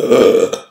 Ugh.